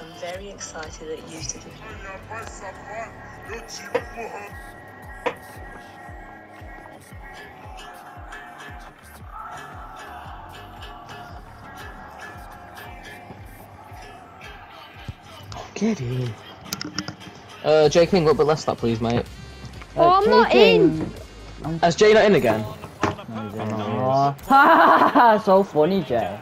I'm very excited that you to do. Get in. Uh, J King, a little bit less that, please, mate. Oh, I'm not in. Is Jay not in again? Aw. Ha ha ha! So funny, Jay.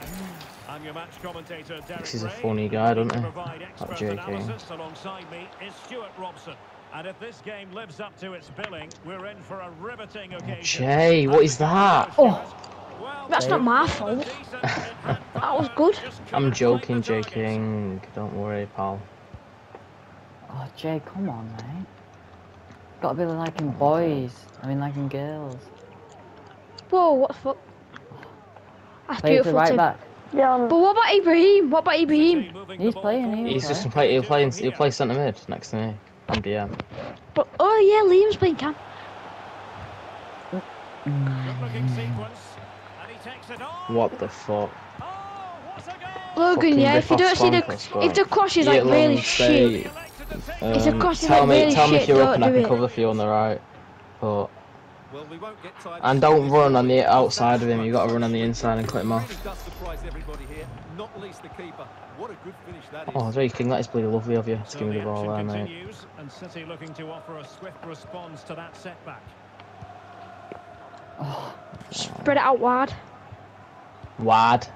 I'm your match commentator, Derek This is a funny guy, doesn't he? Provide That expert J King. Alongside me is Stuart Robson. And if this game lives up to its billing, we're in for a riveting occasion. Jay, what is that? Oh, that's not my fault. decent, in fact, That was good. I'm couldn't joking, quite J. King. Don't worry, pal. Oh, Jay, come on, mate. Gotta be liking boys. I mean, liking girls. Whoa, what the fuck? That's Play it to beautiful, right Tim. back. But what about Ibrahim? What about Ibrahim? He's playing, forward. he's He's just Okay. play. He'll play. He'll play centre mid next to me. I'm DM. But oh yeah, Liam's playing cam. Good-looking sequence. And he takes it on. What the fuck? What a goal! Logan, Fucking yeah. If you don't see the, Swank as well. if the cross is like really long shit, stay. He elected to take It's a Um, cross tell me, really tell me if you're up and I can it. cover for you on the right. But Well, we won't get tired and don't run on the outside of him. You got to run on the inside and clip him off. Really does surprise everybody here, not least the keeper. What a good finish that is. Oh, J King, that is bloody lovely of you to So give me the the ball action there, mate. and City looking to offer a swift response to that setback. Oh. spread it out wide. Wad.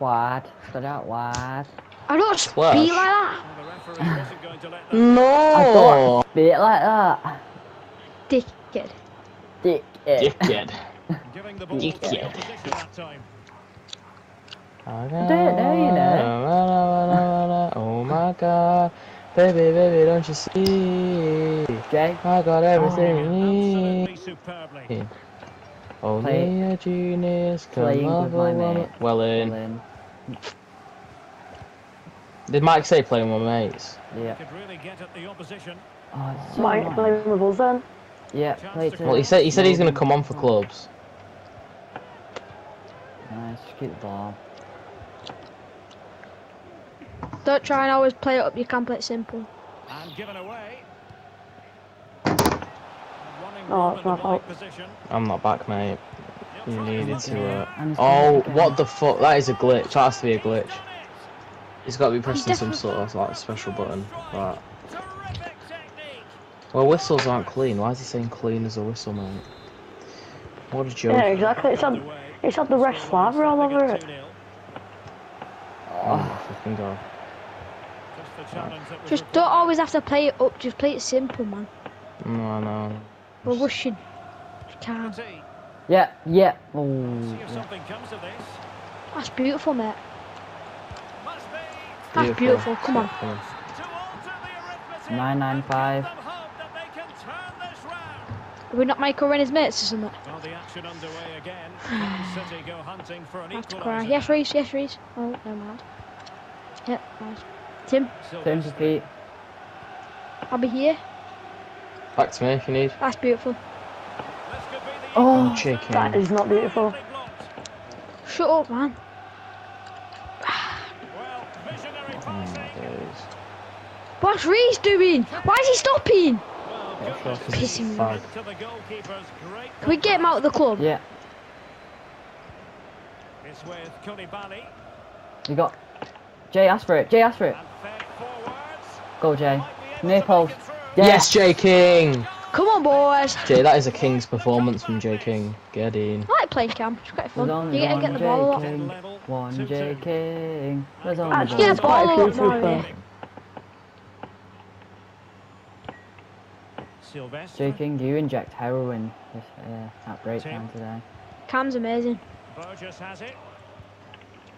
Wide. Spread out wide. I don't Splash. speak like that. Well, the referee wasn't going to let that I don't bit like that. Dickhead. Dick. Dickhead. giving the ball to the Dickhead. opposition that time. it now, you know. Oh my god. Baby, baby, don't you see? Jay. I got everything you need. Only Play- a genius can playing love with a my woman. mate. Well Well in. In. Did Mike say playing with mates? Yeah. Could really get at the opposition. Oh, it's so Might nice. play with us then. Yeah, play it Well, he said he said he's gonna come on for clubs. Nice, keep the ball. Don't try and always play it up. You can play it simple. And given away. Running Oh, Rob it's my fault. position. I'm not back, mate. You needed to. Uh... in. And it's Oh, what the fuck? That is a glitch. That has to be a glitch. Done it. He's got to be pressing some sort of like special button. Right. Well, whistles aren't clean. Why is he saying clean as a whistle, mate? What a joke. Yeah, exactly. It's had, Underway. it's had the red slava all over it. Oh my fucking god. Just the challenge that was Just don't always have to play it up. Just play it simple, man. No, I know. We're rushing. Just calm. Tee. Yeah, yeah. Oh, See if yeah. something comes of this. That's beautiful, mate. Must be That's beautiful. Come on. Come on. to alter the arithmetic. 995. and give them hope that they can turn this round. Are we not Michael Renner's mates or something? Well, the action underway again. Can City go hunting for an I have to cry. Yes, Reese. Yes, Reese. Oh, no mind. Yep, nice. Tim, Tim to feet. I'll be here. Back to me if you need. That's beautiful. This could be the Oh, Oh, chicken. That is not beautiful. Shut up, man. What's Reese doing? Why is he stopping? Yeah, sure, Pissing me Fag. off. to the goalkeeper's great Can we get him out of the club? Yeah, It's with Koulibaly you got. Jay, ask for it. Jay, ask for it. and fed forwards. Go, Jay. Might be Near post. make it through. Yeah. Yes, J King. Come on, boys. Jay, that is a king's performance from J King. Get in. I like playing camp. It's quite fun. You get to get the J ball a lot. One 2-2. J King. There's only Actually, Get one. the quite a ball a few lot more. be Yeah. fair. Sylvester. J King, do you inject heroin this, uh, at break time today? Cam's amazing. Burgess has it.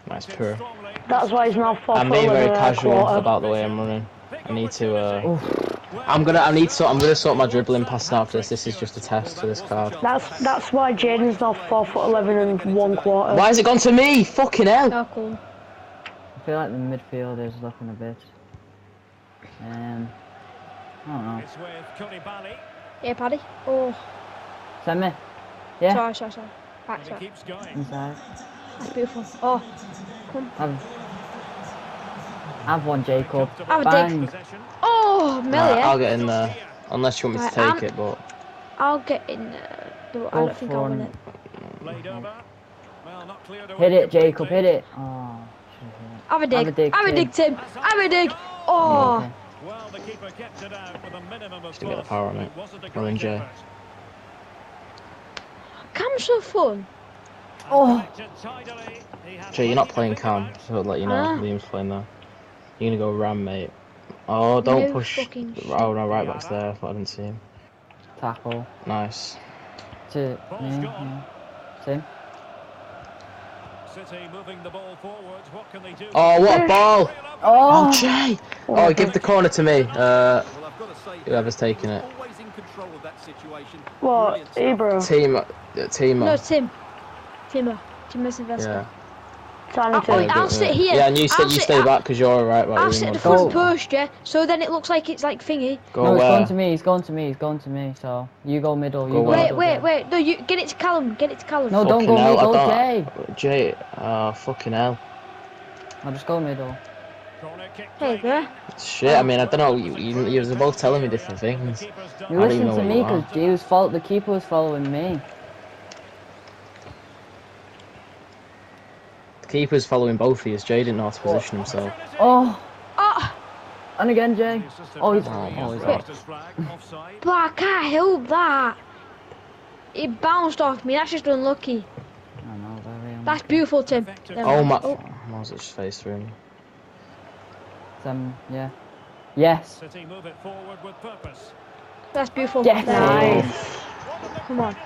Nice It's That's why he's now four I'm being very eleven and a casual quarter. about the way I'm running. I need to. Uh, I'm gonna. I need to. I'm gonna sort my dribbling past after this. This is just a test for this card. That's that's why Jaden's now four foot eleven and one quarter. Why has it gone to me? Fucking hell! Oh, cool. I feel like the midfield is looking a bit Um, I don't know. It's with Koulibaly. Yeah, Paddy. Oh, Send me. Yeah, sorry, sorry, sorry. Back, And he sorry. keeps going. inside. That's beautiful. Oh, Have, have one, Jacob. Have a dig. Bang. Possession. oh, Millie. Right? I'll get in there. Unless you want me to take I'm- it, but I'll get in. Uh, there. but I don't think I'll win it. it. Played over. Well, not cleared away Hit it, Jacob. Hit it. Oh, shit, hit Have a dig. Have a dig, Have a dig, Tim. Have a dig. Oh, oh. Okay. Well, the keeper kept it out with a minimum of Still got the power on it. It wasn't a Well then, great Jay. effort. Cam's so fun. Oh. Collected tidily. He had Jay, you're not playing to Cam, so I'll let you know. Ah. Liam's playing there. You're gonna go Ram, mate. Oh, don't No push. Oh no, right back's there. I thought I didn't see him. Tackle. Nice. To Ball's me. gone. Yeah. Tim. City moving the ball forward. What can they do? Oh, what a ball! Oh, Oh, Jay! Oh, give the corner to me. Uh, Well, I've got to say, whoever's taking it. always in control of that situation. What? Brilliant stuff. Ibra. Team, uh, team. No, Tim. Timmer. Timmer Sylvester. Yeah. Tiny Oh, Tim. wait, I'll sit here. Yeah, and you, stay, I'll you sit- stay back because you're right. Right, I'll you're sit in the front post, yeah. So then it looks like it's like thingy. Go no, it's where? going to me. He's gone to me. He's gone to me. So you go middle. You Go go? Wait, middle, wait, wait. No, you get it to Callum. Get it to Callum. No, don't go hell, middle, Jay. don't- Jay, oh fucking hell. I'll just go middle. Corner Hey, played there. Shit, I mean, I don't know. You, you, you were both telling me different things. You I don't listen to me what you because he was follow- the keeper was following me. The keeper's following both of you. Jay didn't know how to position himself. Oh, Oh, and again, Jay. The assistant Oh, he's, referee oh, he's out. offside. but I can't help that. It bounced off me. That's just unlucky. I know, very unlucky. That's beautiful, Tim. There we Oh my. Oh, I was just face through him. Um, yeah. Yes. City move it forward with purpose. that's beautiful. Yes. Nice. Come on.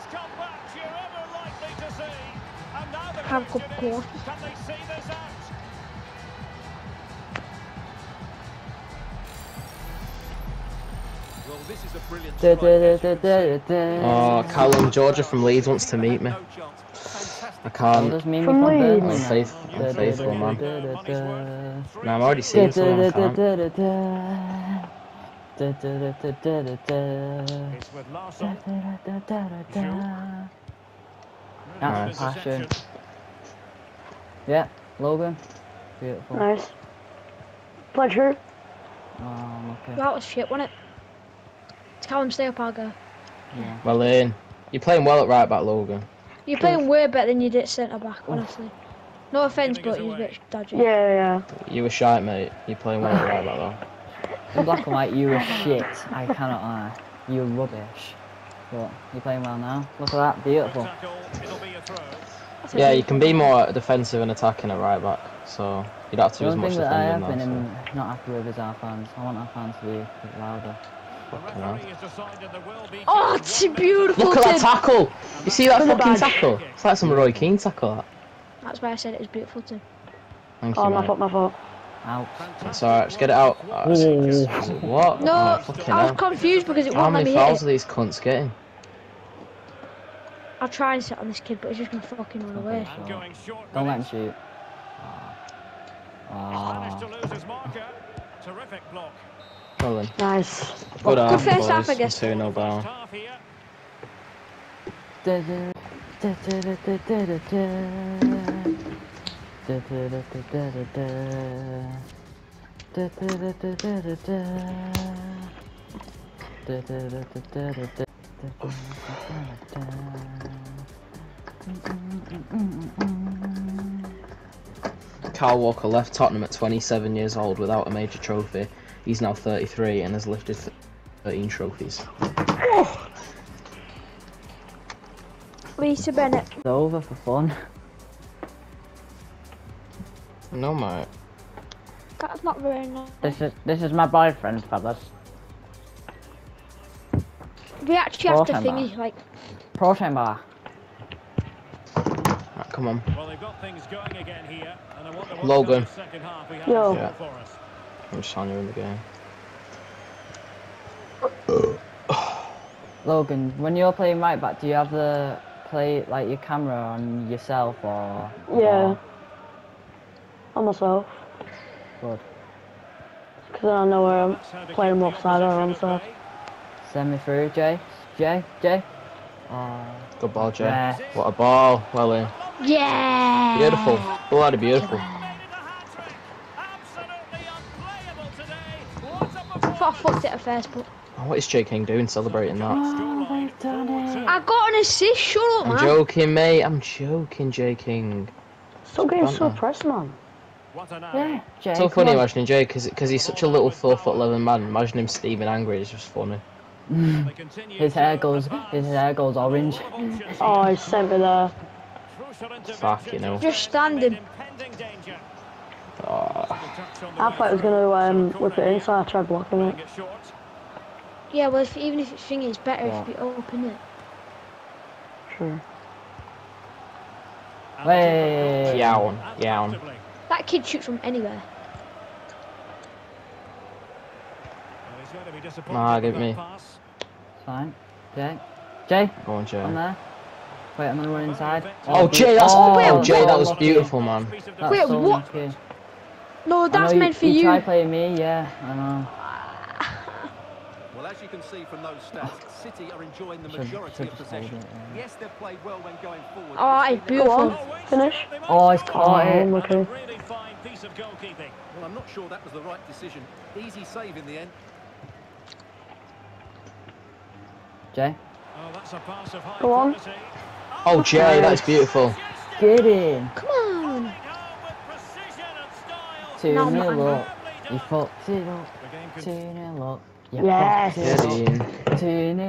Handkopplå. Oh, ah, Callum Georgia from Leeds wants to meet me. I can't. From Leeds. I'm, faith, I'm faithful, man. I'm already seeing someone. I can't. That's passion. Yeah, Logan. Beautiful. Nice. Pleasure. Oh, okay. That was shit, wasn't it? Callum, stay up, I'll go. Yeah. Well, in. You're playing well at right back, Logan. You're playing way better than you did centre back, oh. honestly. No offence, Giving but you're a bit dodgy. Yeah, yeah. You were shy, mate. You're playing well at right back, though. In black and white, you were shit. I cannot lie. You're rubbish. But you're playing well now. Look at that, beautiful. Tackle, it'll be a throw. That's Yeah, you can be more defensive and attacking at right back, so you don't have to The do as only much thing that I have defending been now. in, not happy with is our fans. I want our fans to be a bit louder. Fucking hell. referee has decided there will be Oh, it's one minute beautiful, Look at that tackle! You see that fucking tackle? It's like some Roy Keane tackle. That. That's why I said it was beautiful, too. Thank oh, you, Oh, my mate. fault, my fault. Out. It's alright, just get it out. Oh, is it- is it what? No, oh, fucking I was hell. confused because it How won't let many me hit fouls are these cunts getting? I'll try and sit on this kid, but he's just gonna fucking run away. And going short Don't let him with it. shoot. Managed to Ah. lose his marker. Terrific block. Well then. Nice. Good arm, first boys. half, I guess. 2 0 down. Kyle Walker left Tottenham at 27 years old without a major trophy. He's now 33 and has lifted 13 trophies. Lisa Bennett. It's over for fun. No, mate. That's not very nice. This is this is my boyfriend, fellas. We actually have to Protein bar. thingy, like, Protein bar. Right, come on. Well, they've got things going again here. And I wonder what Logan. second half we have Yo. Yeah. for us. I'm just on you in the game. Logan, when you're playing right back, do you have the play like your camera on yourself or? Yeah. or- On myself. Good. Because I don't know where I'm playing them offside or onside. Send me through, Jay. Jay, Jay. Oh, Good ball, Jay. Yeah. What a ball. Well in. Yeah. Beautiful. Bloody beautiful. Absolutely unplayable today. What a I thought I fucked it at first, but Oh, what is Jay King doing celebrating that? oh done it. I got an assist. Shut up, I'm man. joking, mate. I'm joking, Jay King. Stop getting so know. pressed, man. What an Yeah, alley. Jay. so come funny on. imagining Jay because he's such a little four foot eleven man. Imagine him steaming angry. It's just funny. His hair goes, his hair goes orange. Oh, here. he sent me there. Crucial Fuck, you interventions know. Just standing. Oh, The touch on the I thought he was going to um, whip it inside. I tried blocking it. it. Yeah, well, if, even if it's thing, it's better What? if you open it. True. And the Hey. keeper Yawn, yawn. That kid shoots from anywhere. Well, he's going to be disappointed Nah, give me. Fine. Jay. Jay, go on, Jay. on there. Wait, I'm gonna run inside. Oh, oh Jay, that's oh, oh, Jay, that was beautiful, man. Piece of That's Wait, so what? lucky. No, that's meant for you. you. try playing me, yeah, I know. Well, as you can see from those stats, City are enjoying the majority should of possession. it, yeah. Yes, they've played well when going forward. Oh, It's it's been their- Go beautiful. on. Oh, wait, Finish. Oh, he's score. caught it. Oh, okay. And a really fine piece of goalkeeping. Well, I'm not sure that was the right decision. Easy save in the end. Jay, Oh, that's a pass of high Go on. quality. Oh, Jay, that's beautiful. get in. Come on. Coming home with precision and 2 No, 0 man. up. You fucked it up. 2 continues. 0 up. You Yes. fucked it Get up. in. 2 0